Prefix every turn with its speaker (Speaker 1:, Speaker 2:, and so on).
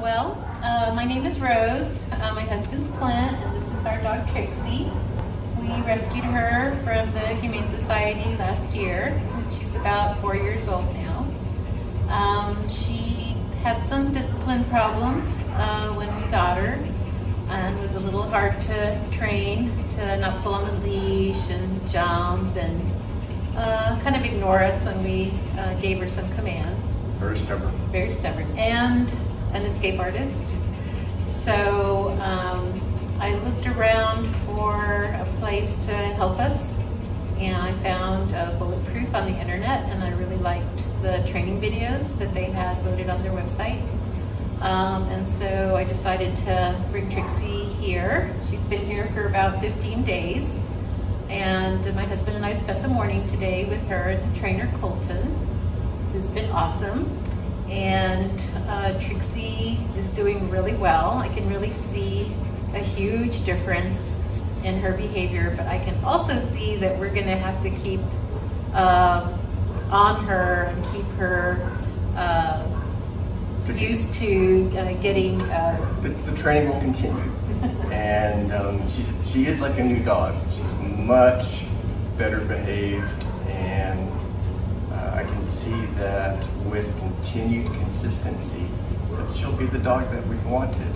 Speaker 1: Well, uh, my name is Rose. Uh, my husband's Clint, and this is our dog Trixie. We rescued her from the Humane Society last year. She's about four years old now. Um, she had some discipline problems uh, when we got her and was a little hard to train to not pull on the leash and jump and uh, kind of ignore us when we uh, gave her some commands.
Speaker 2: Very stubborn.
Speaker 1: Very stubborn. And an escape artist. So um, I looked around for a place to help us and I found Bulletproof on the internet and I really liked the training videos that they had loaded on their website. Um, and so I decided to bring Trixie here. She's been here for about 15 days. And my husband and I spent the morning today with her and the trainer Colton, who's been awesome. And uh, Trixie is doing really well. I can really see a huge difference in her behavior, but I can also see that we're gonna have to keep uh, on her and keep her uh, used to uh, getting. Uh,
Speaker 2: The, the training will continue. and um, she's, she is like a new dog. She's much better behaved and that with continued consistency that she'll be the dog that we've wanted.